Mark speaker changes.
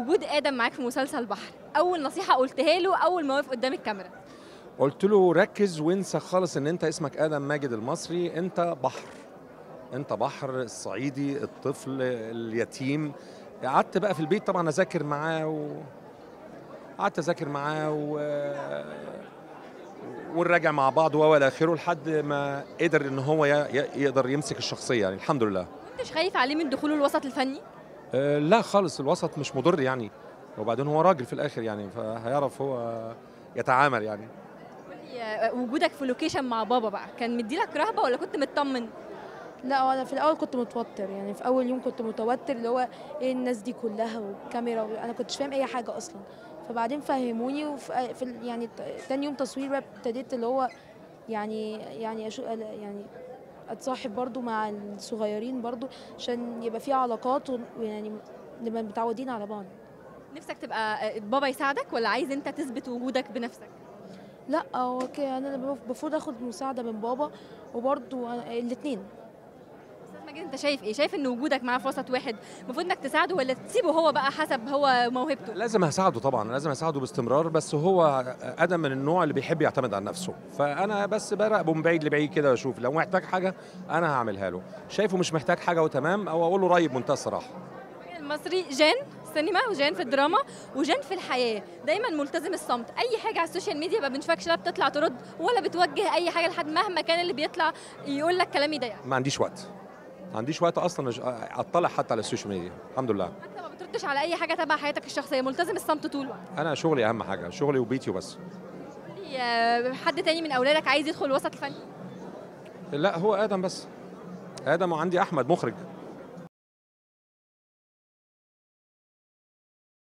Speaker 1: وجود آدم معاك في مسلسل بحر. أول نصيحة قلتها له أول ما وقف قدام الكاميرا.
Speaker 2: قلت له ركز وانسى خالص إن أنت اسمك آدم ماجد المصري أنت بحر. أنت بحر الصعيدي الطفل اليتيم. قعدت بقى في البيت طبعا أذاكر معاه و... قعدت أذاكر معاه و... ونراجع مع بعض والى آخره لحد ما قدر إن هو ي... يقدر يمسك الشخصية يعني الحمد لله.
Speaker 1: كنتش خايف عليه من دخوله الوسط الفني؟
Speaker 2: لا خالص الوسط مش مضر يعني. وبعدين هو راجل في الآخر يعني فهيعرف هو يتعامل يعني.
Speaker 1: قولي، آه، وجودك في لوكيشن مع بابا بقى كان مديلك رهبة ولا كنت مطمن؟
Speaker 3: لا أنا في الأول كنت متوتر يعني في أول يوم كنت متوتر اللي هو إيه الناس دي كلها والكاميرا أنا كنتش فاهم أي حاجة أصلا. فبعدين فهموني وفي في ال- يعني تاني يوم تصوير بقى ابتديت اللي هو يعني يعني يعني اتصاحب برضو مع الصغيرين برضو عشان يبقى في علاقات ويعني نبقى متعودين على بعض.
Speaker 1: نفسك تبقى بابا يساعدك ولا عايز انت تثبت وجودك بنفسك؟
Speaker 3: لا كان أنا المفروض اخد مساعدة من بابا وبرضو الاثنين
Speaker 1: أستاذ ماجد انت شايف إيه؟ شايف ان وجودك معاه في وسط واحد المفروض انك تساعده ولا تسيبه هو بقى حسب هو موهبته؟
Speaker 2: لازم هساعده طبعا لازم هساعده باستمرار بس هو أدم من النوع اللي بيحب يعتمد على نفسه. فأنا بس براقبه من بعيد لبعيد كده وأشوف لو محتاج حاجة أنا هعملها له. شايفه مش محتاج حاجة وتمام أو أقول له ريب منتهى الصراحه
Speaker 1: المصري جان السينما وجان في الدراما وجان في الحياة. دايما ملتزم الصمت. أي حاجة على السوشيال ميديا ما بنشوفكش لا بتطلع ترد ولا بتوجه أي حاجة لحد مهما كان اللي بيطلع يقول لك كلام يضايقك
Speaker 2: ما عنديش وقت. ما عنديش وقت أصلا أطلع حتى على السوشيال ميديا. الحمد لله.
Speaker 1: أنت ما بتردش على أي حاجة تبع حياتك الشخصية؟ ملتزم الصمت طول الوقت.
Speaker 2: أنا شغلي أهم حاجة شغلي وبيتي وبس.
Speaker 1: قولي، آه، حد تاني من أولادك عايز يدخل الوسط الفني
Speaker 2: لا هو آدم بس. آدم وعندي أحمد مخرج.